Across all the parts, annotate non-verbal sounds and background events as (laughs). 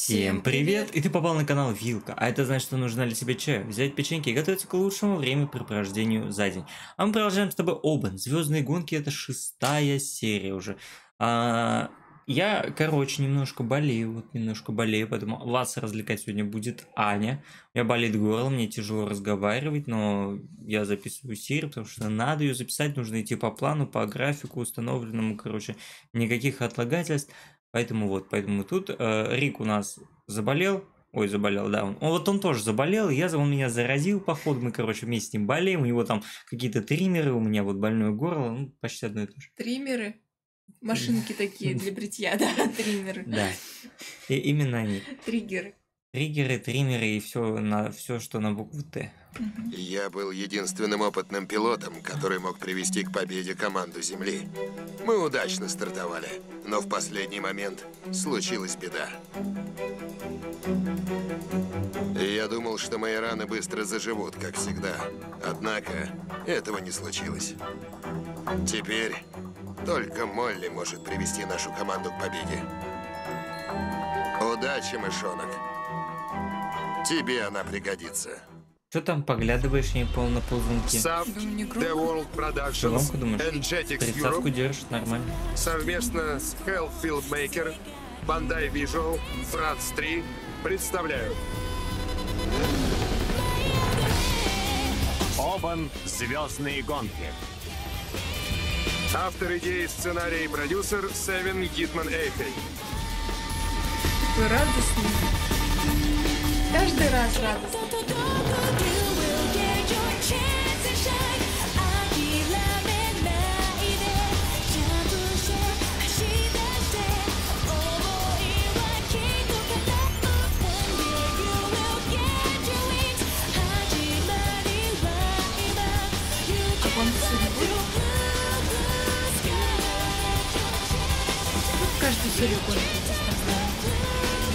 Всем привет! И ты попал на канал Вилка, а это значит, что нужно для себе чаю, взять печеньки и готовиться к лучшему времяпрепровождению за день. А мы продолжаем с тобой Обан. Звездные гонки это шестая серия уже. А, я, короче, немножко болею, вот немножко болею, поэтому вас развлекать сегодня будет Аня. У меня болит горло, мне тяжело разговаривать, но я записываю серию, потому что надо ее записать, нужно идти по плану, по графику установленному, короче, никаких отлагательств. Поэтому вот, поэтому тут э, Рик у нас заболел, Ой, заболел, да. Он, он, вот он тоже заболел, я, он меня заразил, походу, мы, короче, вместе с ним болеем, у него там какие-то триммеры, у меня вот больное горло, ну, почти одно и то же. Триммеры? Машинки такие (laughs) для бритья, да, (laughs) триммеры. Да, и именно они. Триггеры. Триггеры, триммеры и все, на, все, что на букву Т. Я был единственным опытным пилотом, который мог привести к победе команду Земли. Мы удачно стартовали, но в последний момент случилась беда. Я думал, что мои раны быстро заживут, как всегда. Однако этого не случилось. Теперь только Молли может привести нашу команду к победе. Удачи, мышонок. Тебе она пригодится. Что там поглядываешь, не понял на ползунки? Думаю, не The. World Productions? Energetics Europe держишь, нормально. совместно с Hell Filmmaker, Bandai Visual, France 3 представляют Обан «Звездные гонки». автор идеи, сценарий и продюсер Севен Гитман Эйфель. Вы радостный. Каждый раз гонки.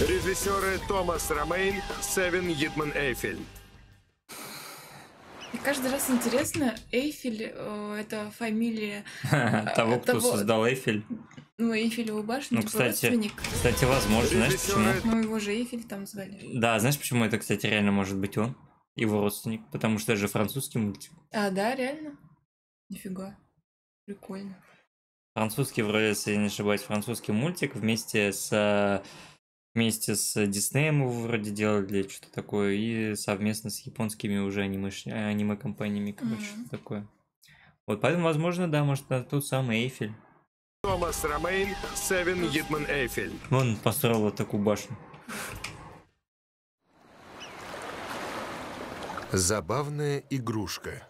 Режиссеры Томас Ромейн, Севен Гитман Эйфель. И каждый раз интересно, Эйфель э, это фамилия, (laughs) Того, кто того- создал Эйфель. ну, Эйфелеву башню, Ну, типа кстати, родственник. кстати, возможно, знаешь почему? Ну, его же Эйфель там звали. Да, знаешь, почему это, кстати, реально может быть он? Его родственник. Потому что это же французский мультик. А, да, реально? Нифига. Прикольно. Французский, вроде, если я не ошибаюсь, французский мультик вместе с э, вместе с Диснеем его вроде делали что-то такое и совместно с японскими уже аниме аниме компаниями, короче, Мгм. такое. Вот поэтому, возможно, да, может, это тот самый Эйфель. Томас Ромейн, Севен Гитман Эйфель. Он построил вот такую башню. Забавная игрушка.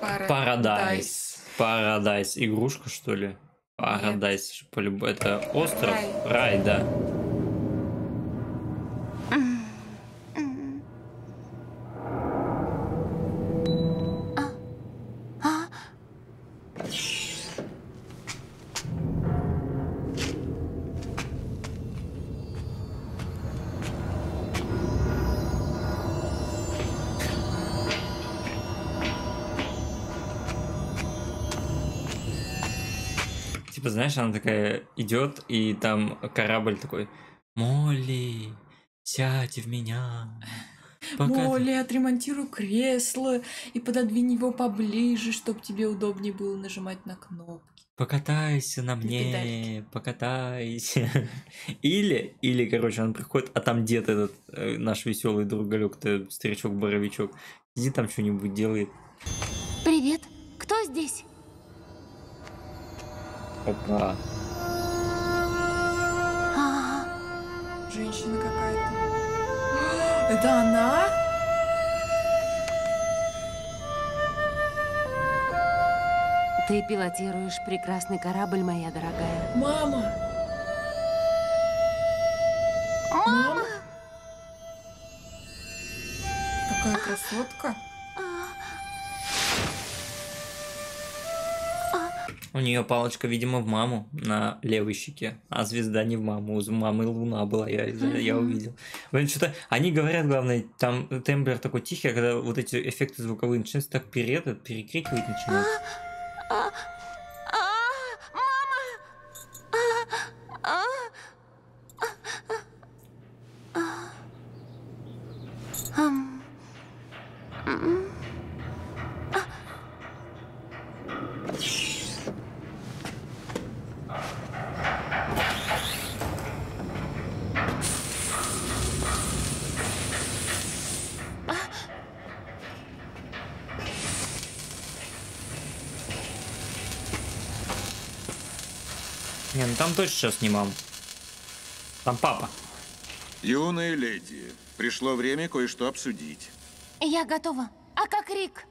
Пара... Парадайз. Парадайз. Игрушка, что ли? Парадайз. Полюб- Это остров? Рай. Рай, да. Знаешь, она такая идет, и там корабль такой. Молли, сядь в меня. Пока ты-» Молли, отремонтируй кресло и пододвинь его поближе, чтобы тебе удобнее было нажимать на кнопки. Покатайся на мне, педальки. покатайся. (laughs) Или, или, короче, он приходит, а там дед этот, э, наш веселый другалек, то старичок-боровичок, сидит там что-нибудь делает. Привет. Кто здесь? Опа. А, Женщина какая-то. Это она? Ты пилотируешь прекрасный корабль, моя дорогая. Мама! Мама! Какая красотка. У нее палочка, видимо, в маму на левой щеке, а звезда не в маму, у мамы луна была, я, я увидел. Блин, что-то, они говорят, главное, там тембр такой тихий, а когда вот эти эффекты звуковые начинаются так перед, перекрикивать начинают. А, мама! А, а, Ам. М. там точно сейчас не мама. Там папа. Юная леди, пришло время кое-что обсудить. Я готова. А как Рик?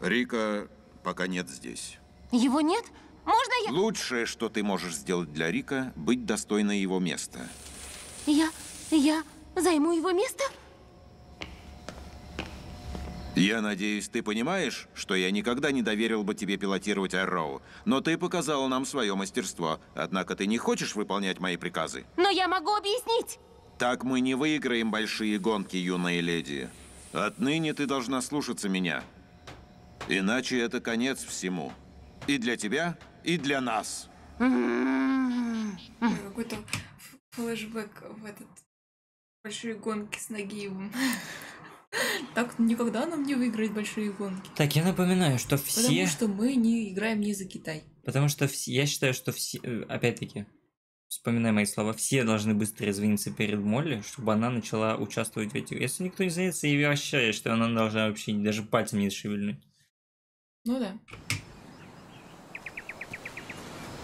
Рика пока нет здесь. Его нет? Можно я... Лучшее, что ты можешь сделать для Рика, быть достойной его места. Я... Я займу его место? Я надеюсь, ты понимаешь, что я никогда не доверил бы тебе пилотировать Arrow, но ты показала нам свое мастерство. Однако ты не хочешь выполнять мои приказы. Но я могу объяснить. Так мы не выиграем большие гонки, юная леди. Отныне ты должна слушаться меня. Иначе это конец всему. И для тебя, и для нас. М. Ой, Какой-то флешбэк в этот большие гонки с Нагиевым. Так никогда нам не выиграть большие гонки. Так, я напоминаю, что Потому все... что мы не играем не за Китай. Потому что все... я считаю, что все... э, Опять-таки, вспоминая мои слова, все должны быстро извиниться перед Молли, чтобы она начала участвовать в этих... Если никто не извинится, и вообще, я считаю, она должна вообще даже пальцем не шевельнуть. Ну да.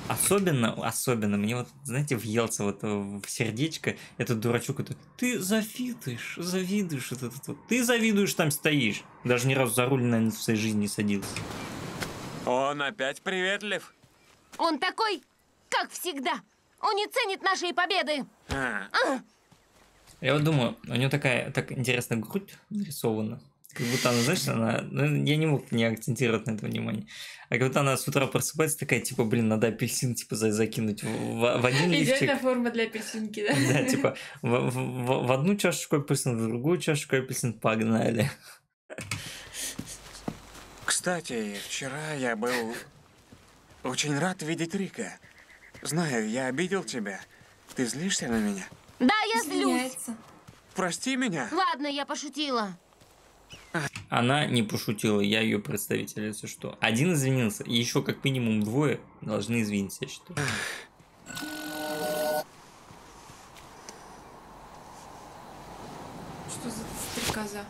Особенно, особенно, мне вот, знаете, въелся вот в сердечко этот дурачок, который, ты завидуешь, завидуешь, вот этот вот, ты завидуешь, там стоишь. Даже ни разу за руль, наверное, в своей жизни не садился. Он опять приветлив. Он такой, как всегда. Он не ценит нашей победы. А, Я вот думаю, у нее такая, так интересно, грудь нарисована. Как будто она, знаешь, она... ну, я не мог не акцентировать на это внимание. А как будто она с утра просыпается такая, типа, блин, надо апельсин, типа, за- закинуть в, в- в один лифчик. Идеальная форма для апельсинки, да? Да, типа, в, в- в- в одну чашечку апельсин, в другую чашечку апельсин, погнали. Кстати, вчера я был очень рад видеть Рика. Знаю, я обидел тебя. Ты злишься на меня? Да, я злюсь. Прости меня. Ладно, я пошутила. Она не пошутила, я ее представитель, если что. Один извинился, и еще как минимум двое должны извиниться, я считаю. Что за стрекоза?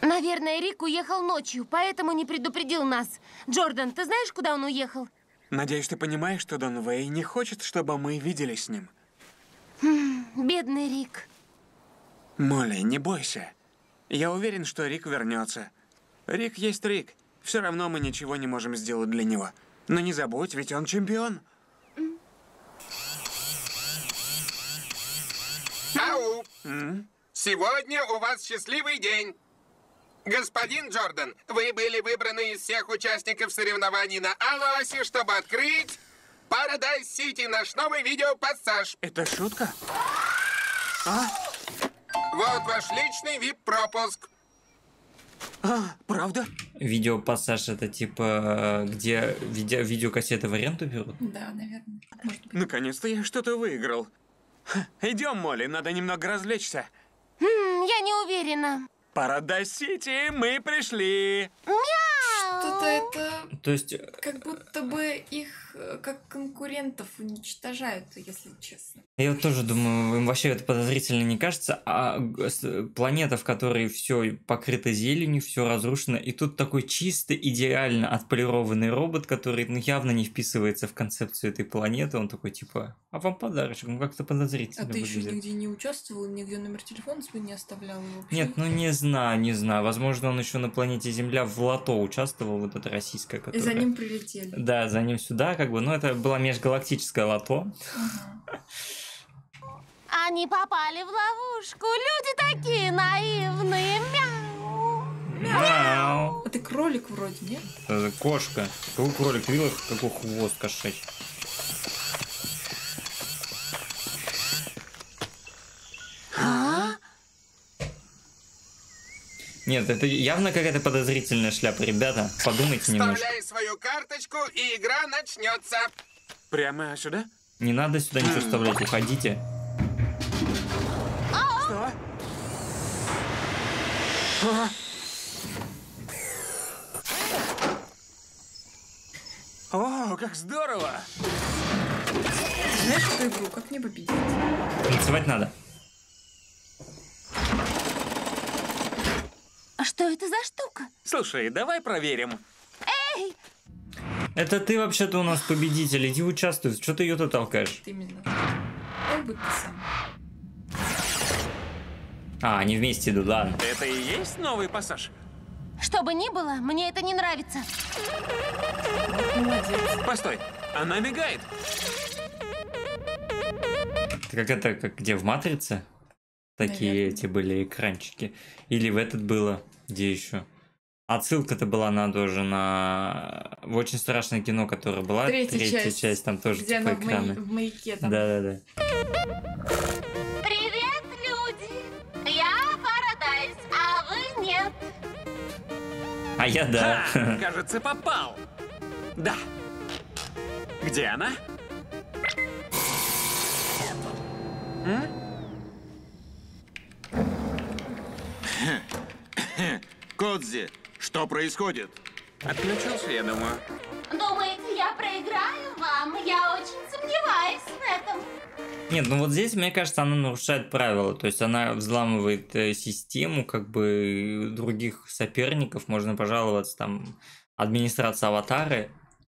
Наверное, Рик уехал ночью, поэтому не предупредил нас. Джордан, ты знаешь, куда он уехал? Надеюсь, ты понимаешь, что Дон Вэй не хочет, чтобы мы виделись с ним. Бедный Рик. Молли, не бойся. Я уверен, что Рик вернется. Рик есть Рик. Все равно мы ничего не можем сделать для него. Но не забудь, ведь он чемпион. Ау! Сегодня у вас счастливый день. Господин Джордан, вы были выбраны из всех участников соревнований на Алоасе, чтобы открыть Paradise City, наш новый видеопассаж. Это шутка? Вот ваш личный VIP-пропуск. А, правда? Видеопассаж это типа, э, где видео, видеокассеты в аренду берут? Да, наверное. Наконец-то я что-то выиграл. Идем, Молли, надо немного развлечься. М, я не уверена. Парадайз Сити, мы пришли. Что-то это То есть, э, как будто бы их как конкурентов уничтожают, если честно. я вот тоже думаю, им вообще это подозрительно не кажется, а с- планета, в которой все покрыто зеленью, все разрушено, и тут такой чисто идеально отполированный робот, который ну, явно не вписывается в концепцию этой планеты, он такой типа, а вам подарочек, ну как-то подозрительно А ты еще нигде не участвовал, нигде номер телефона свой не оставлял и вообще? Нет, ну не знаю, не знаю. Возможно, он еще на планете Земля в лото участвовал, вот это российское, И которое... за ним прилетели. Да, за ним сюда, как бы, ну это была межгалактическое лото. Они попали в ловушку. Люди такие наивные. Мяу. Мяу. А ты кролик вроде, нет? Это Кошка. Какой кролик видел, какой хвост кошачий. Нет, это явно какая-то подозрительная шляпа, ребята. Подумайте немножко. Вставляй свою карточку, и игра начнется. Прямо сюда? Не надо сюда ничего вставлять, уходите. Что? А? О, как здорово! Знаешь эту игру? Как мне победить? Танцевать надо. А что это за штука? Слушай, давай проверим. Это ты вообще-то у нас победитель, иди участвуй. Что ты ее-то толкаешь? Именно. Как бы ты сам. А, они вместе идут, ладно. Это и есть новый пассаж? Что бы ни было, мне это не нравится. Молодец. Постой, она мигает. Это как это, как где в Матрице? Такие Наверное. эти были экранчики. Или в этот было, где еще? Отсылка-то была на тоже на в очень страшное кино, которое была Третья часть, там тоже Где типа она в, май- экраны. в маяке там. Да-да-да. Привет, люди! Я Парадайз, а вы нет. А я да. Ха, (laughs) кажется, попал. Да. Где она? М? (laughs) Кодзи, что происходит? Отключился, я думаю. Думаете, я проиграю вам? Я очень сомневаюсь в этом. Нет, ну вот здесь, мне кажется, она нарушает правила. То есть она взламывает э, систему, как бы других соперников. Можно пожаловаться там администрация аватары.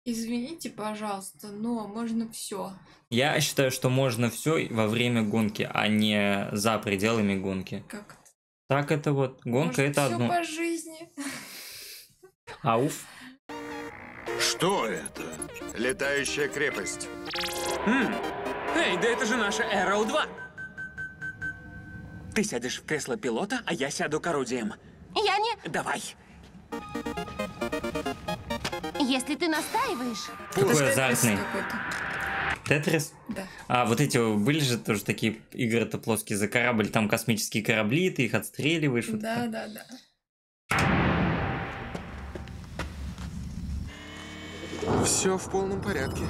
Извините, пожалуйста, но можно все. Я считаю, что можно все во время гонки, а не за пределами гонки. Как? Так это вот, гонка это все одно. по жизни. Ауф. Что это? Летающая крепость. М. Эй, да это же наша Arrow 2. Ты сядешь в кресло пилота, а я сяду к орудиям. Я не... Давай. Если ты настаиваешь... Какой Это азартный. Тетрис? Да. А, вот эти были же тоже такие игры-то плоские за корабль, там космические корабли, ты их отстреливаешь. вот Да, так. да, да. Все в полном порядке.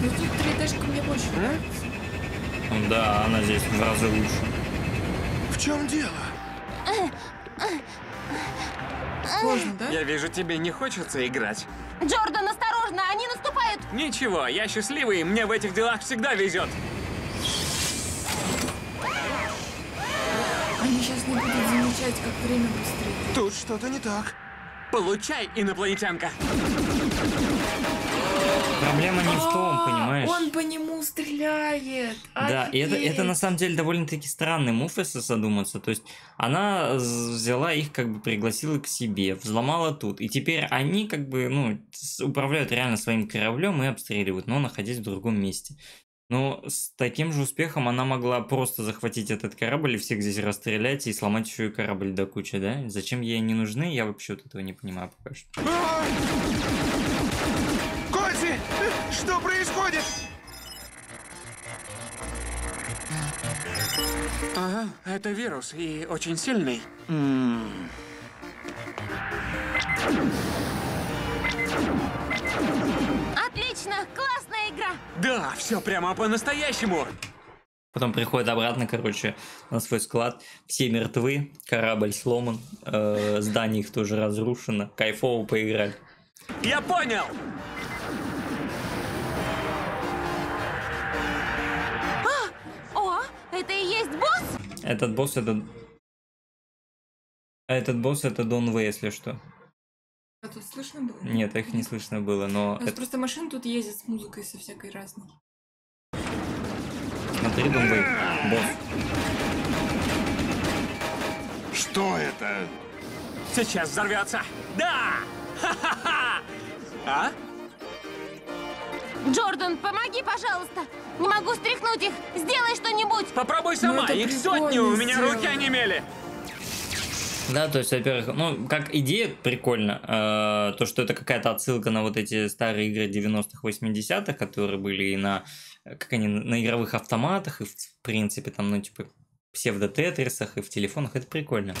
Ну тут триэтажка мне больше нравится. Ну Да, она здесь в разы лучше. В чем дело? Сложно, да? Я вижу, тебе не хочется играть. Джордан, осторожно, они наступают! Ничего, я счастливый, мне в этих делах всегда везет. Они сейчас не будут замечать, как время быстрее. Тут что-то не так. Получай, инопланетянка. Проблема не в том, понимаешь? А, Он по нему стреляет. Да, и это, это на самом деле довольно-таки странный мув, если задуматься. То есть она взяла их, как бы пригласила к себе, взломала тут. И теперь они, как бы, ну, управляют реально своим кораблем и обстреливают, но находясь в другом месте. Но с таким же успехом она могла просто захватить этот корабль и всех здесь расстрелять и сломать еще и корабль до кучи, да? Зачем ей они нужны, я вообще вот этого не понимаю пока что. Ага, это вирус и очень сильный. Отлично, классная игра! Да, все прямо по-настоящему. Потом приходит обратно, короче, на свой склад. Все мертвы, корабль сломан, э, здание их тоже разрушено. Кайфово поиграли. Я понял. Этот босс это... А Этот босс это Дон В, если что. А тут слышно было? Нет, их не слышно было, но... У нас это- просто машины тут ездят с музыкой со всякой разной. Смотри, Дон В, босс. Что это? Сейчас взорвется. Да! Ха-ха-ха! А? Джордан, помоги, пожалуйста! Не могу стряхнуть их! Сделай что-нибудь! Попробуй сама, это их сотни, у меня сделано. руки онемели. Да, то есть, во-первых, ну, как идея прикольно, э, то, что это какая-то отсылка на вот эти старые игры 90-х, 80-х, которые были и на, как они, на игровых автоматах, и в принципе, там, ну, типа, псевдо-тетрисах, и в телефонах, это прикольно.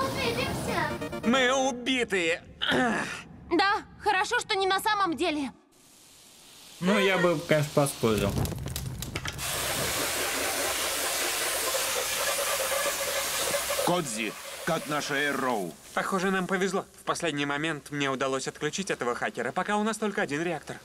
Увидимся. Мы убитые. Да, хорошо, что не на самом деле. Ну, я бы, конечно, поспорил. Кодзи, как наша Arrow? Похоже, нам повезло. В последний момент мне удалось отключить этого хакера, пока у нас только один реактор.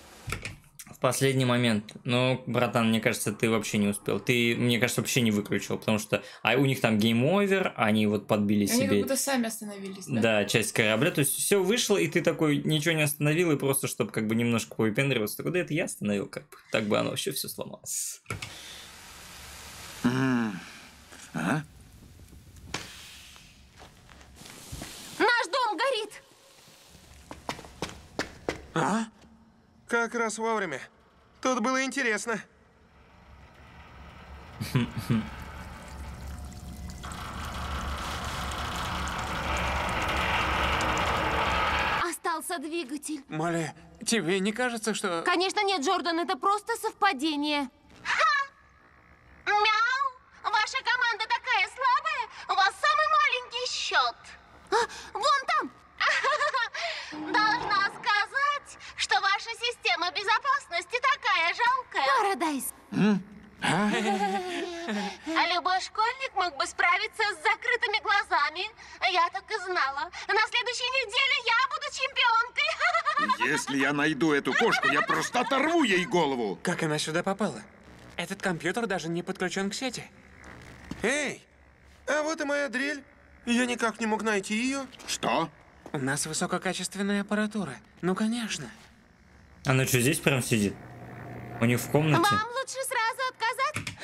В последний момент. Ну, братан, мне кажется, ты вообще не успел. Ты, мне кажется, вообще не выключил, потому что а у них там game over, они вот подбили Они как себе... будто сами остановились, да? Да, часть корабля. То есть все вышло, и ты такой ничего не остановил, и просто, чтобы как бы немножко повыпендриваться. Такой, да это я остановил, как бы. Так бы оно вообще все сломалось. А? Наш дом горит. А? Как раз вовремя. Тут было интересно. Остался двигатель. Молли, тебе не кажется, что... Конечно нет, Джордан, это просто совпадение. Парадайз. А любой школьник мог бы справиться с закрытыми глазами. Я так и знала. На следующей неделе я буду чемпионкой. Если я найду эту кошку, я просто оторву ей голову. Как она сюда попала? Этот компьютер даже не подключен к сети. Эй, а вот и моя дрель. Я никак не мог найти ее. Что? У нас высококачественная аппаратура. Ну, конечно. Она что, здесь прям сидит? У них в комнате? Вам лучше сразу отказать.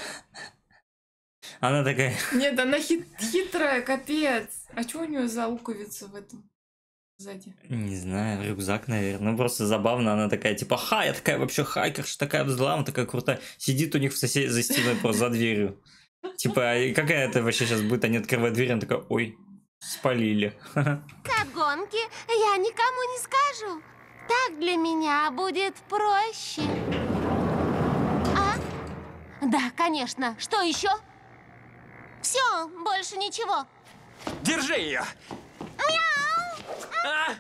Она такая... Нет, она хит- хитрая, капец. А что у нее за луковица в этом сзади? Не знаю, рюкзак, наверное. Ну, просто забавно. Она такая, типа, ха, я такая вообще хайкерша, такая взлам, такая крутая. Сидит у них в сосед... за стеной просто за дверью. Типа, а какая это вообще сейчас будет? Они открывают дверь, она такая, ой, спалили. (laughs) Как гонки я никому не скажу. Так для меня будет проще. Да, конечно. Что еще? Все, больше ничего. Держи ее! А!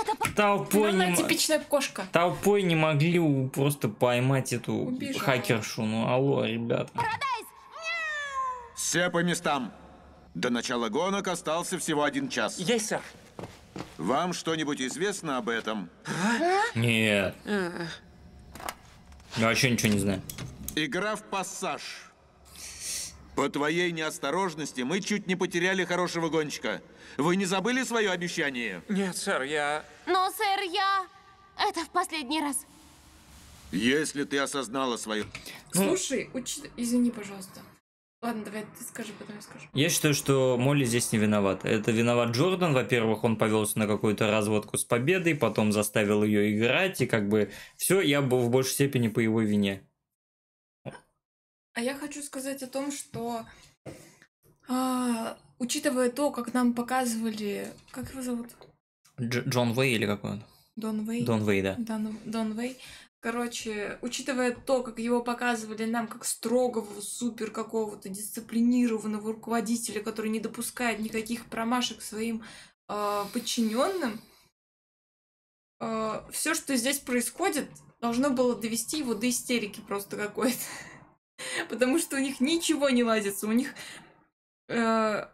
Это по- Толпой Она не, типичная кошка. толпой не могли у- просто поймать эту Убежала. хакершу. Ну, алло, ребята. Парадайз. Все по местам. До начала гонок остался всего один час. Есть, сэр. Вам что-нибудь известно об этом? Нет. Я вообще ничего не знаю. Игра в пассаж. По твоей неосторожности мы чуть не потеряли хорошего гонщика. Вы не забыли свое обещание? Нет, сэр, я... Но, сэр, я... Это в последний раз. Если ты осознала свое... Слушай, учи... Извини, пожалуйста. Ладно, давай ты скажи, потом я скажу. Я считаю, что Молли здесь не виновата. Это виноват Джордан. Во-первых, он повелся на какую-то разводку с победой, потом заставил ее играть, и как бы все, я был в большей степени по его вине. А я хочу сказать о том, что а, учитывая то, как нам показывали... Как его зовут? Дж- Джон Вей или какой он? Дон Вей? Дон Вей, да. Дон, Дон Вей. Короче, учитывая то, как его показывали нам как строгого, супер какого-то дисциплинированного руководителя, который не допускает никаких промашек своим э, подчиненным, все, что здесь происходит, должно было довести его до истерики просто какой-то. (laughs) Потому что у них ничего не ладится, у них э,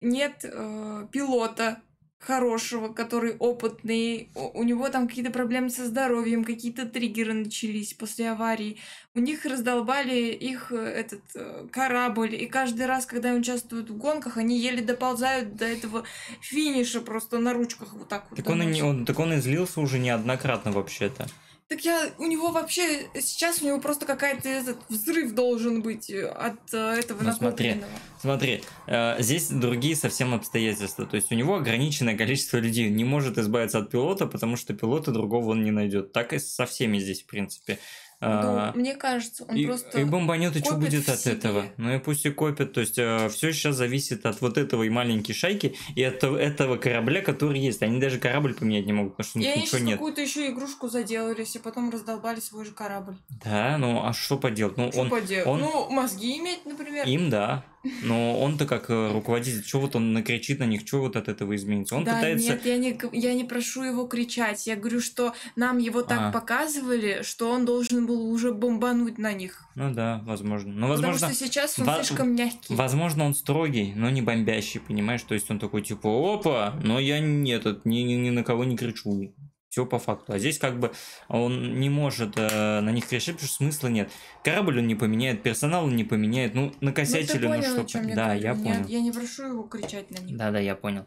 нет э, пилота хорошего, который опытный, у него там какие-то проблемы со здоровьем, какие-то триггеры начались после аварии. У них раздолбали их э, этот э, корабль, и каждый раз, когда они участвуют в гонках, они еле доползают до этого финиша просто на ручках вот так вот. Так он, и не, он, так он и злился уже неоднократно вообще-то. Так я, у него вообще, сейчас у него просто какая-то этот взрыв должен быть э, от э, этого Ну, смотри. Смотри, э, здесь другие совсем обстоятельства. То есть у него ограниченное количество людей. Не может избавиться от пилота, потому что пилота другого он не найдет. Так и со всеми здесь, в принципе. А, Ну, мне кажется, он и, просто... и бомбанет, и что будет от себе. этого? Ну и пусть и копят. То есть все сейчас зависит от вот этого и маленькой шайки, и от того- этого корабля, который есть. Они даже корабль поменять не могут, потому что у И них они ничего сейчас нет. какую-то еще игрушку заделались, и потом раздолбали свой же корабль. Да, ну а что поделать? Ну Что он, поделать? он- Ну, мозги иметь, например. им да. Но он-то как э, руководитель, что вот он накричит на них, что вот от этого изменится? Он да, пытается... нет, я не, я не прошу его кричать. Я говорю, что нам его так А. показывали, что он должен был уже бомбануть на них. Ну да, возможно. Ну, Потому возможно, что сейчас он во- слишком мягкий. возможно, он строгий, но не бомбящий, понимаешь? То есть он такой, типа, опа, но я не этот, ни, ни, ни на кого не кричу. Все по факту. А здесь как бы он не может э, на них кричать, потому что смысла нет. Корабль он не поменяет, персонал он не поменяет. Ну, Ну, накосячили, ну, понял, что... о чем я да, я понял. Я не прошу его кричать на них. Да, да, я понял.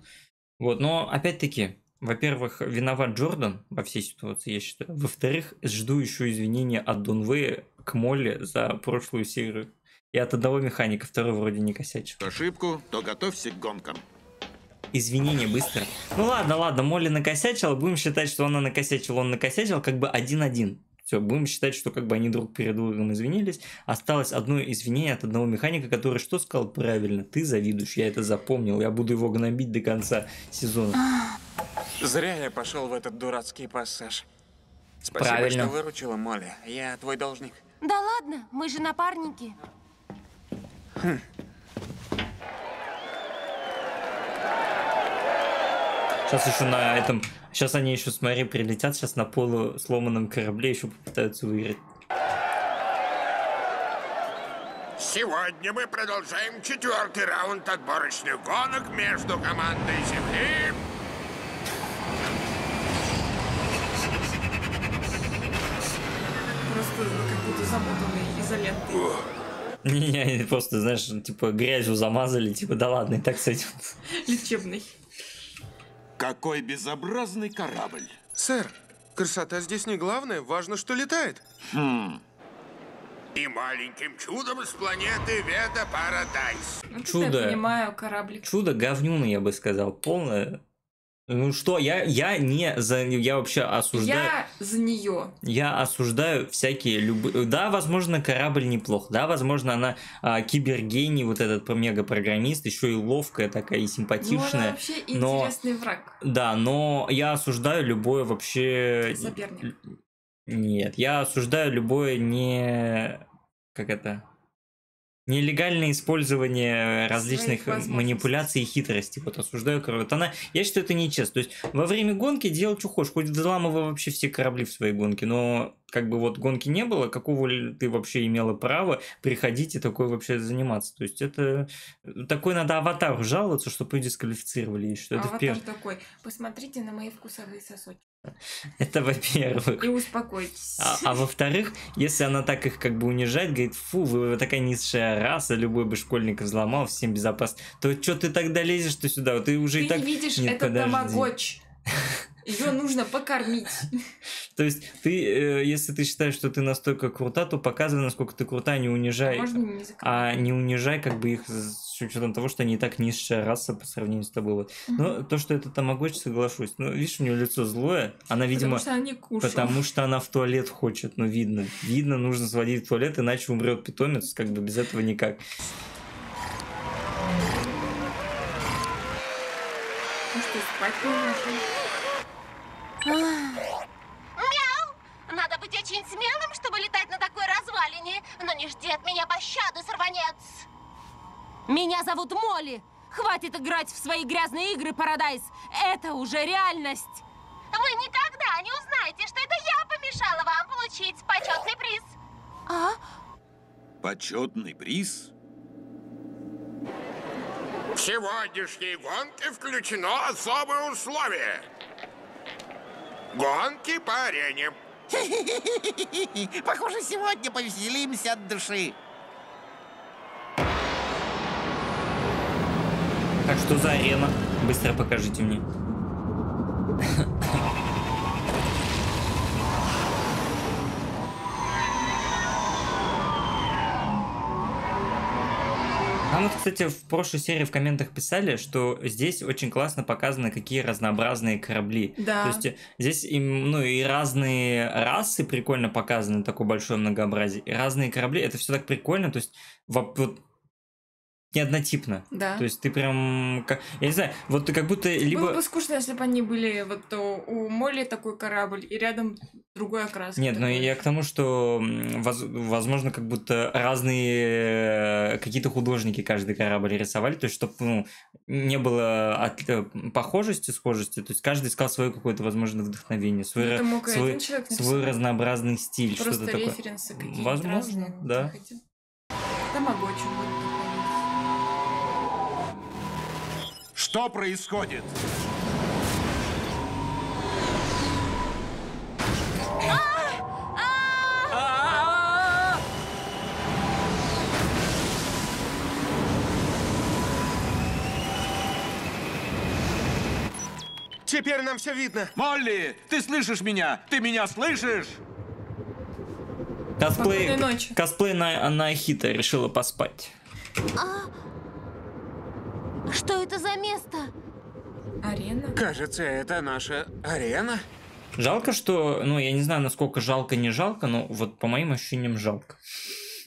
Вот, но опять-таки, во-первых, виноват Джордан во всей ситуации, я считаю. Во-вторых, жду еще извинения от Дунвея к Молли за прошлую серию. И от одного механика, второй вроде не косячил. Ошибку, то готовься к гонкам. Извинения быстро. Ну ладно, ладно, Молли накосячила, будем считать, что она накосячила, он накосячил, как бы один-один. Все, будем считать, что как бы они друг перед другом извинились. Осталось одно извинение от одного механика, который что сказал правильно? Ты завидуешь, я это запомнил, я буду его гнобить до конца сезона. Зря я пошел в этот дурацкий пассаж. Спасибо, Правильно. что выручила Молли. Я твой должник. Да ладно, мы же напарники. Сейчас еще на этом... Сейчас они еще, смотри, прилетят сейчас на полу сломанном корабле, еще попытаются выиграть. Сегодня мы продолжаем четвертый раунд отборочных гонок между командой Земли Просто как будто замотанный изолентой. Не-не, просто, знаешь, типа грязью замазали, типа, да ладно, и так сойдет. Лечебный. Какой безобразный корабль. Сэр, красота здесь не главное, важно, что летает. Хм, и маленьким чудом с планеты Веда Парадайз. Ну, Чудо. Я понимаю, кораблик. Чудо говнюна, я бы сказал, полное. Ну что, я, я не за... Я вообще осуждаю... Я за нее. Я осуждаю всякие любые... Да, возможно, корабль неплох. Да, возможно, она а, кибергений, вот этот мега-программист, еще и ловкая такая, и Ну, она симпатичная. вообще но- интересный враг. Да, но я осуждаю любое вообще... Соперник. Нет, я осуждаю любое не... Как это? Нелегальное использование различных манипуляций и хитростей. Вот осуждаю. Вот она, я считаю, это нечестно. То есть во время гонки делать что хочешь. Хоть взламывай вообще все корабли в своей гонке. Но как бы вот гонки не было, какого ли ты вообще имела право приходить и такое вообще заниматься. То есть это... Такой надо аватару жаловаться, чтобы ее дисквалифицировали. И что это Аватар пер- такой, посмотрите на мои вкусовые сосочки. (laughs) Это во-первых. И успокойтесь. А, а во-вторых, если она так их как бы унижает, говорит, фу, вы такая низшая раса, любой бы школьник взломал, всем безопасно, то что ты тогда лезешь-то сюда? Ты уже Ты и так... не видишь, Нет, это тамагочь. (laughs) Ее нужно покормить. То есть ты, э, если ты считаешь, что ты настолько крута, то показывай, насколько ты крута, не унижай. Можно не. А не унижай как бы их с учетом того, что они и так низшая раса по сравнению с тобой. Вот. Но то, что это тамагочи, соглашусь. Ну, видишь, у нее лицо злое, она, видимо... Потому что она не. Потому что она в туалет хочет, ну видно. Видно, нужно сводить в туалет, иначе умрет питомец, как бы без этого никак. Ну что, спать! Надо быть очень смелым, чтобы летать на такой развалине. Но не жди от меня пощады, сорванец. Меня зовут Молли. Хватит играть в свои грязные игры, Парадайз. Это уже реальность. Вы никогда не узнаете, что это я помешала вам получить почетный приз. А? почетный приз? В сегодняшней гонке включено особое условие. Гонки по арене. (laughs) Похоже, сегодня повеселимся от души. Так что за арена? Быстро покажите мне. Нам вот, кстати, в прошлой серии в комментах писали, что здесь очень классно показано, какие разнообразные корабли. Да. То есть э, здесь им, ну, и разные расы прикольно показаны, такое большое многообразие. И разные корабли, это все так прикольно, то есть во- вот не однотипно. Да. То есть ты прям, как, я не знаю, вот ты как будто либо... Было бы скучно, если бы они были вот то у Молли такой корабль и рядом другой окрас. Нет, ну я к тому, что воз- возможно, как будто разные э, какие-то художники каждый корабль рисовали, то есть чтобы ну, не было от- э, похожести, схожести, то есть каждый искал свое какое-то, возможно, вдохновение, свой, Это ра- мог свой, свой разнообразный стиль, Просто что-то такое. референсы какие-то Возможно, разные. да. Тамагочи будет. Что происходит? Теперь нам все видно. Молли, ты слышишь меня? Ты меня слышишь? Косплей, косплей на, на Хита решила поспать. Что это за место? Арена? Кажется, это наша арена. Жалко, что, ну, я не знаю, насколько жалко, не жалко, но вот по моим ощущениям жалко.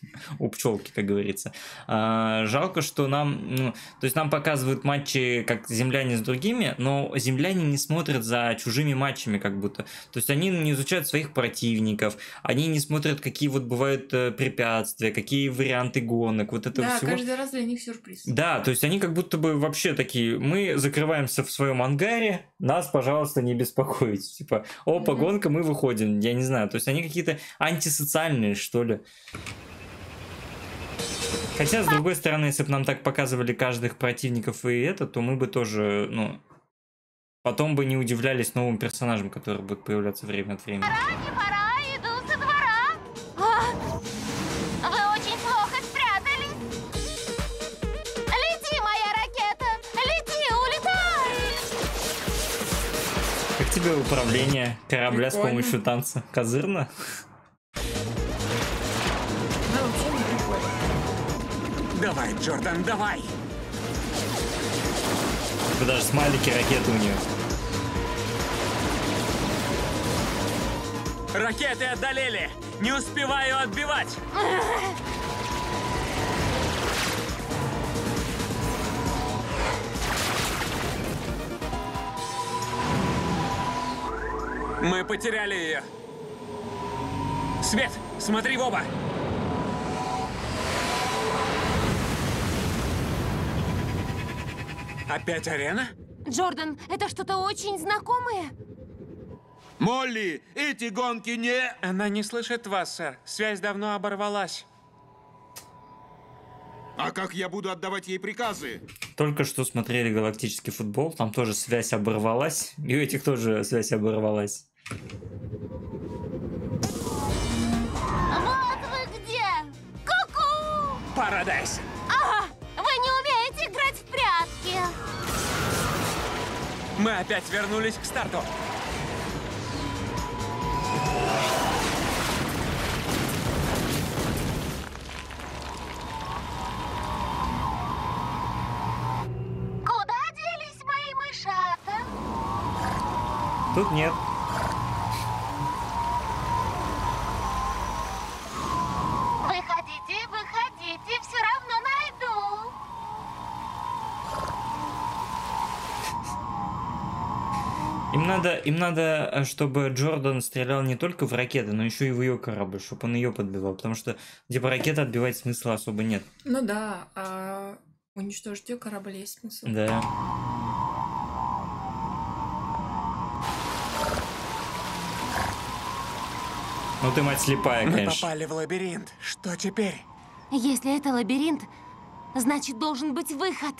(laughs) У пчелки, как говорится. А, жалко, что нам, ну, то есть нам показывают матчи как земляне с другими, но земляне не смотрят за чужими матчами, как будто. То есть они не изучают своих противников, они не смотрят, какие вот бывают э, препятствия, какие варианты гонок, вот это Да, всего. каждый раз для них сюрприз. Да, то есть они как будто бы вообще такие, мы закрываемся в своем ангаре, нас, пожалуйста, не беспокоить. Типа, о, Мгм. погонка, мы выходим. Я не знаю, то есть они какие-то антисоциальные, что ли. Хотя, с другой стороны, если бы нам так показывали каждых противников и это, то мы бы тоже, ну, потом бы не удивлялись новым персонажам, которые будут появляться время от времени. Не пора, иду со двора. А, Вы очень плохо спрятались. Лети, моя ракета! Лети, улетай! Как тебе управление корабля с Прикольно. помощью танца? Козырно? Давай, Джордан, давай! Да даже смайлики ракеты у нее. Ракеты одолели! Не успеваю отбивать! Мы потеряли ее. Свет, смотри в оба! Опять арена? Джордан, это что-то очень знакомое. Молли, эти гонки не... Она не слышит вас, сэр. Связь давно оборвалась. А как я буду отдавать ей приказы? Только что смотрели галактический футбол, там тоже связь оборвалась, и у этих тоже связь оборвалась. Вот вы где! Ку-ку! Парадайз! Ага, Мы опять вернулись к старту. Куда делись мои мышата? Тут нет. Надо, им надо, э, чтобы Джордан стрелял не только в ракеты, но еще и в ее корабль, чтобы он ее подбивал. Потому что, типа, ракета отбивать смысла особо нет. Ну да, а уничтожить ее корабль есть смысл. Да. Ну ты, мать, слепая, Мы конечно. попали в лабиринт. Что теперь? Если это лабиринт, значит должен быть выход.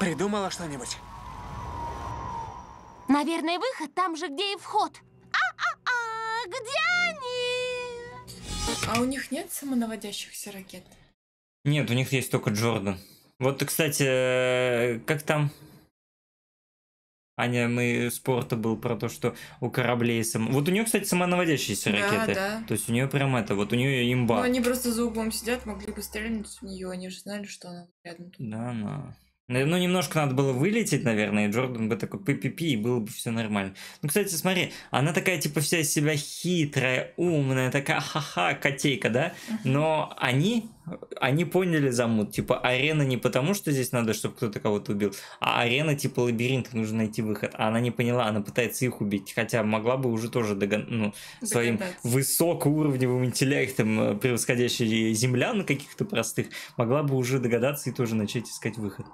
Придумала что-нибудь? Наверное, выход там же, где и вход. А-а-а, где они? А у них нет самонаводящихся ракет? Нет, у них есть только Джордан. Вот, кстати, э, как там Аня, мы спорта был про то, что у кораблей сам... Вот у нее, кстати, самонаводящиеся Да, ракеты. да. То есть у нее прям это, вот у нее имба. Ну, они просто за углом сидят, могли бы стрельнуть в нее, они же знали, что она рядом тут. Да, но... Ну, немножко надо было вылететь, наверное, и Джордан бы такой пи-пи-пи, и было бы все нормально. Ну, кстати, смотри, она такая, типа, вся из себя хитрая, умная, такая ха-ха, котейка, да? Но они, они поняли замут. Типа, арена не потому, что здесь надо, чтобы кто-то кого-то убил, а арена, типа, лабиринт, нужно найти выход. А она не поняла, она пытается их убить. Хотя могла бы уже тоже догон... ну, своим Догадаться. высокоуровневым интеллектом, э, превосходящей землян каких-то простых, могла бы уже догадаться и тоже начать искать выход.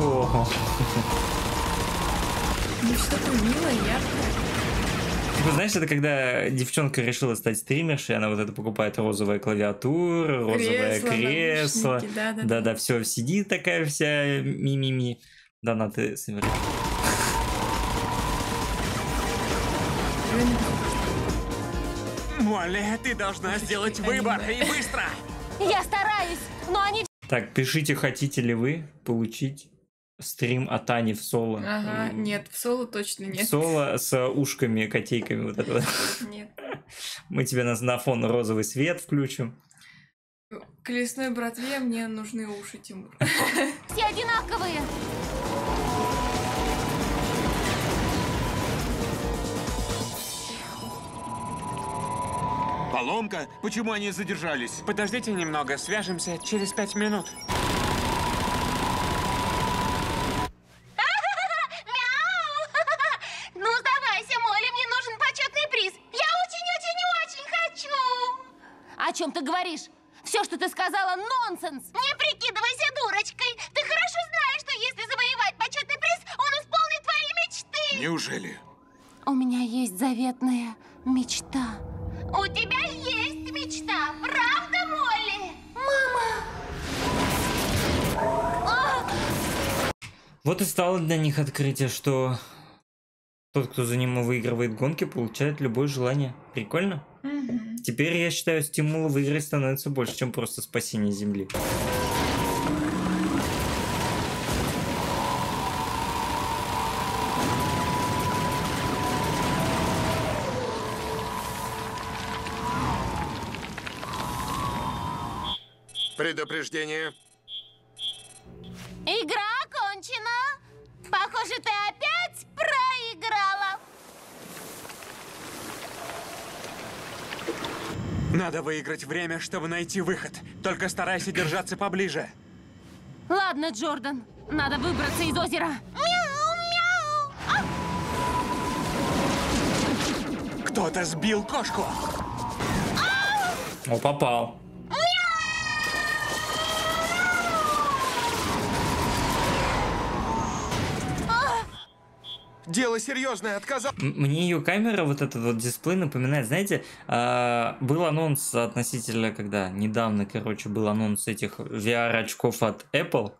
Ну! О, Ну, все такое милое, яркое. Типа, знаешь, это когда девчонка решила стать стримершей, она вот это покупает розовая клавиатура, розовое Кресло. Да-да, все, сидит такая вся ми-ми-ми. Донаты собирает. Молли, ты должна сделать выбор, и быстро! Я стараюсь, но они Так, пишите, хотите ли вы получить стрим от Ани в соло. Ага, Э, нет, в соло точно В нет. соло с ушками, котейками вот это. Нет. (laughs) Мы тебе на, на фон розовый свет включим. К лесной братве мне нужны уши, Тимур. (laughs) все одинаковые. Поломка? Почему они задержались? Подождите немного, свяжемся через пять минут. Мяу! Ну, сдавайся, Молли, мне нужен почетный приз. Я очень-очень-очень хочу. О чем ты говоришь? Все, что ты сказала, нонсенс. Не прикидывайся дурочкой. Ты хорошо знаешь, что если завоевать почетный приз, он исполнит твои мечты. Неужели? У меня есть заветная мечта. У тебя есть мечта, правда, Молли? Мама! Вот и стало для них открытие, что тот, кто за ним выигрывает гонки, получает любое желание. Прикольно? Мгм. Теперь, я считаю, стимула выиграть становится больше, чем просто спасение Земли. Предупреждение. Игра окончена. Похоже, ты опять проиграла. Надо выиграть время, чтобы найти выход. Только старайся держаться поближе. Ладно, Джордан, надо выбраться из озера. Мяу, мяу. Кто-то сбил кошку. О, попал. Дело серьезное, отказал. Мне ее камера, вот этот вот дисплей напоминает, знаете, а, был анонс относительно, когда недавно, короче, был анонс этих VR-очков от Apple,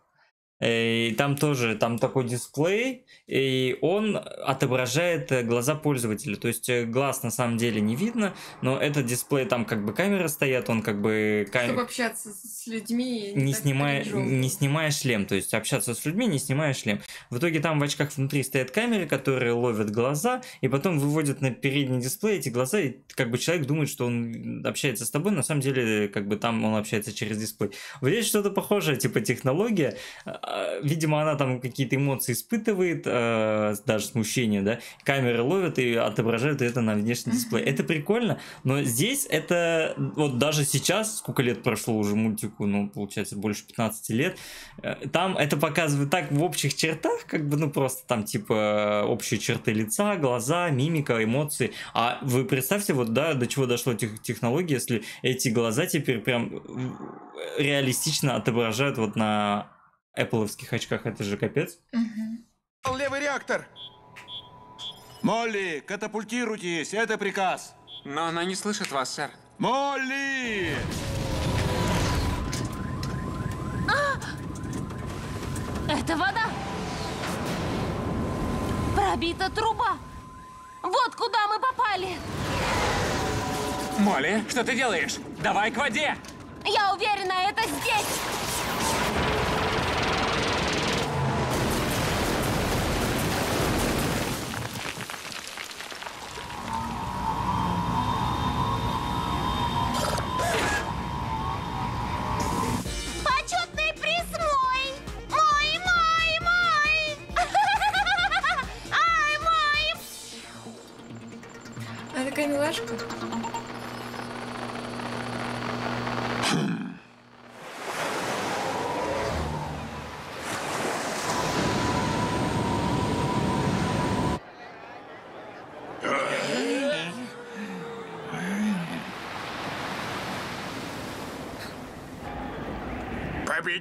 и там тоже, там такой дисплей, и он отображает э, глаза пользователя. То есть э, глаз на самом деле не видно, но этот дисплей, там как бы камера стоят, он как бы... ка- Чтобы общаться с людьми. не снимая, не снимая шлем, то есть общаться с людьми, не снимая шлем. В итоге там в очках внутри стоят камеры, которые ловят глаза, и потом выводят на передний дисплей эти глаза, и как бы человек думает, что он общается с тобой, на самом деле, как бы там он общается через дисплей. Вот здесь что-то похожее, типа технология, видимо, она там какие-то эмоции испытывает, а, даже смущение, да, камеры ловят и отображают это на внешний дисплей. Это прикольно, но здесь это, вот даже сейчас, сколько лет прошло уже мультику, ну, получается, больше 15 лет, э, там это показывает так в общих чертах, как бы, ну, просто там, типа, общие черты лица, глаза, мимика, эмоции. А вы представьте, вот, да, до чего дошло тех, технология, если эти глаза теперь прям э, реалистично отображают вот на Apple очках, это же капец. Мгм. Левый реактор. Молли, катапультируйтесь, это приказ. Но она не слышит вас, сэр. Молли! Это вода. Пробита труба. Вот куда мы попали. Молли, что ты делаешь? Давай к воде! Я уверена, это здесь!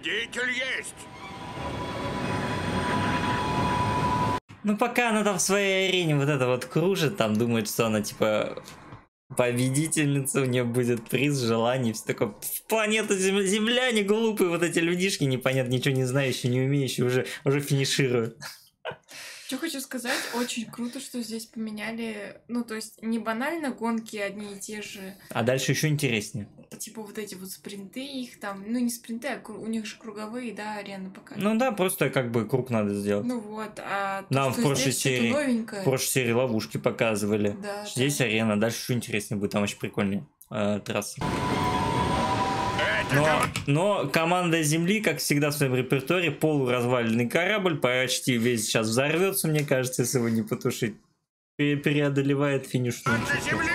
Победитель есть! Ну, пока она там в своей арене вот это вот кружит, там думает, что она типа победительница, у нее будет приз желаний, все такое. Планета Зем- Земляне глупые, вот эти людишки непонятно, ничего не знающие, не умеющие, уже, уже финишируют. Что хочу сказать, очень круто, что здесь поменяли, ну, то есть не банально гонки одни и те же, А дальше еще интереснее. типа вот эти вот спринты их там, ну, не спринты, а у них же круговые, да, арены пока. Ну да, просто как бы круг надо сделать. Ну вот, а то, Нам в прошлой серии- новенькое. В прошлой серии ловушки показывали. Да, Здесь да. арена, дальше еще интереснее будет, там очень прикольные э, трассы. Но, но команда Земли, как всегда в своем репертуаре, полуразваленный корабль, почти весь сейчас взорвется, мне кажется, если его не потушить. Пе- Преодолевает финишную черту. земли!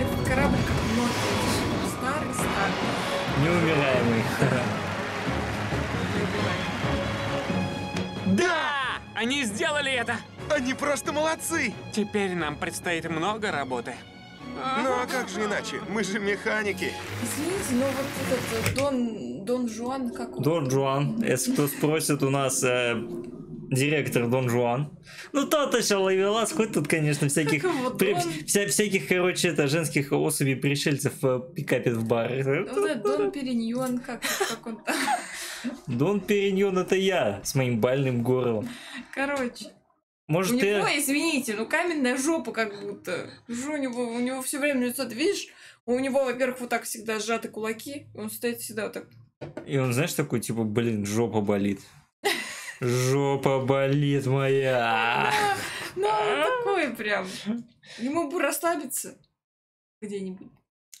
Этот корабль как старый, старый. Неумираемый. Да! Они сделали это! Они просто молодцы! Теперь нам предстоит много работы. Ну а как же иначе? Мы же механики. Извините, но вот этот э, Дон, Дон Жуан, как он? Дон Жуан, если кто спросит, у нас э, директор Дон Жуан. Ну, тот еще ловелас, хоть тут, конечно, всяких, его, при- вся- всяких, короче, это, женских особей пришельцев э, пикапит в бар. Вот этот Дон Периньон, как, как он там? Дон Периньон это я с моим больным горлом. Короче, Может, у ты... него, извините, ну каменная жопа как будто. Что у него, у него все время лицо, ты видишь? У него, во-первых, вот так всегда сжаты кулаки, он стоит всегда вот так. И он, знаешь, такой, типа, блин, жопа болит. Жопа болит моя. (laughs) Ну, он такой прям. Ему бы расслабиться где-нибудь.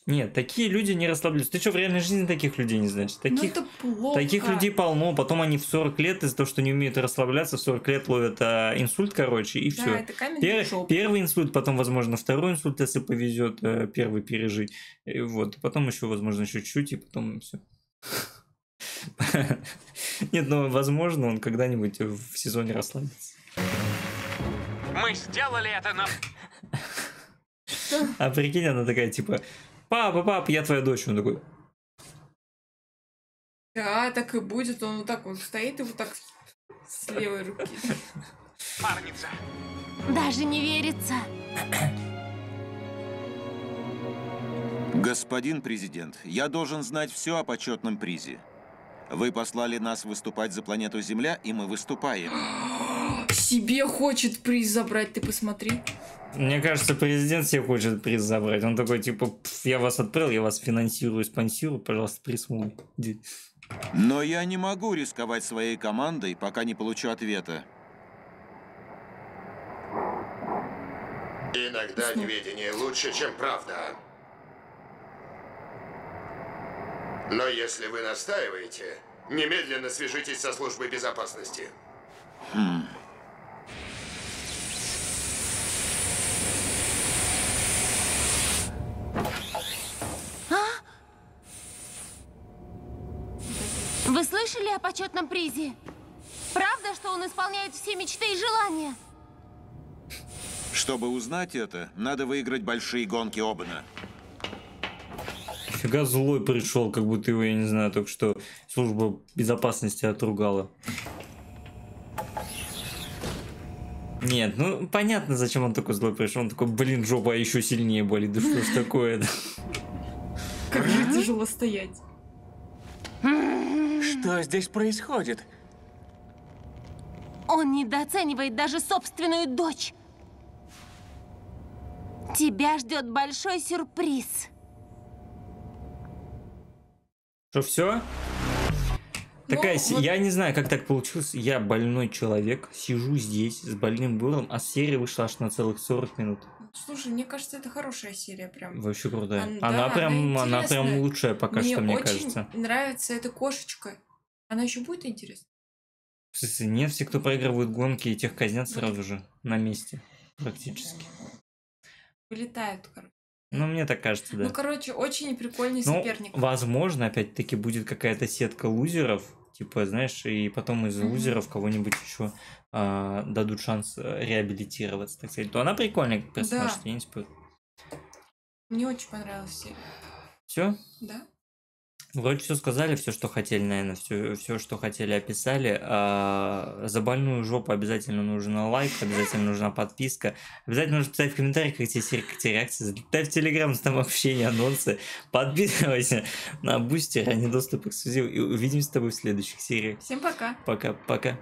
Нет, такие люди не расслабляются. Ты что, в реальной жизни таких людей не знаешь? Ну, Таких, это плохо. таких людей полно. Потом они в 40 лет из-за того, что не умеют расслабляться, в 40 лет ловят а, инсульт, короче, и Да, все. это каменная жопа. первый инсульт, потом, возможно, второй инсульт, если повезет, э, первый пережить. И вот, потом еще, возможно, еще чуть-чуть, и потом все. (laughs) Нет, ну, возможно, он когда-нибудь в сезоне расслабится. Мы сделали это, но... А прикинь, она такая, типа, папа, папа, я твоя дочь. Он такой, Да, так и будет. Он вот так вот стоит и вот так с левой руки. Парница. Даже не верится. Господин президент, я должен знать все о почетном призе. Вы послали нас выступать за планету Земля, и мы выступаем. (gasps) Себе хочет приз забрать, ты посмотри. Мне кажется, президент себе хочет приз забрать. Он такой, типа, «Пф, я вас отправил, я вас финансирую, спонсирую, пожалуйста, приз мой. Иди». Но я не могу рисковать своей командой, пока не получу ответа. Иногда неведение лучше, чем правда. Но если вы настаиваете, немедленно свяжитесь со службой безопасности. Вы слышали о почетном призе? Правда, что он исполняет все мечты и желания? Чтобы узнать это, надо выиграть большие гонки Обана. Фига злой пришел, как будто его, я не знаю, только что служба безопасности отругала. Нет, ну понятно, зачем он такой злой пришел. Он такой, блин, жопа еще сильнее болит. Да что ж такое-то? Как же тяжело стоять. Что здесь происходит? Он недооценивает даже собственную дочь. Тебя ждет большой сюрприз. Что, все? Такая, Ну, се- вот- я не знаю, как так получилось. Я больной человек, сижу здесь с больным горлом, а серия вышла аж на целых 40 минут. Слушай, мне кажется, это хорошая серия прям. Вообще крутая. Ан- она да, она прям, она прям интересная. лучшая пока мне что, мне очень кажется. нравится эта кошечка. Она еще будет интересна? В смысле, нет, все, кто проигрывают гонки, и тех казнят сразу же на месте. Практически. Вылетают, короче. Ну, мне так кажется, да. Ну, короче, очень прикольный Ну, соперник. возможно, опять-таки будет какая-то сетка лузеров, типа, знаешь, и потом из Мгм. лузеров кого-нибудь еще дадут шанс э, реабилитироваться, так сказать. То она прикольная как персонаж, Да. я не спорю. Мне очень понравилась серия. Все? Да? Вроде все сказали, все, что хотели, наверное, все, все, что хотели, описали. А, за больную жопу обязательно нужен лайк, обязательно нужна подписка. Обязательно нужно писать в комментариях, как тебе как тебе реакции. Залетай в Телеграм, там общение, анонсы. Подписывайся на бустер, ранний доступ эксклюзив. И увидимся с тобой в следующих сериях. Всем пока. Пока-пока.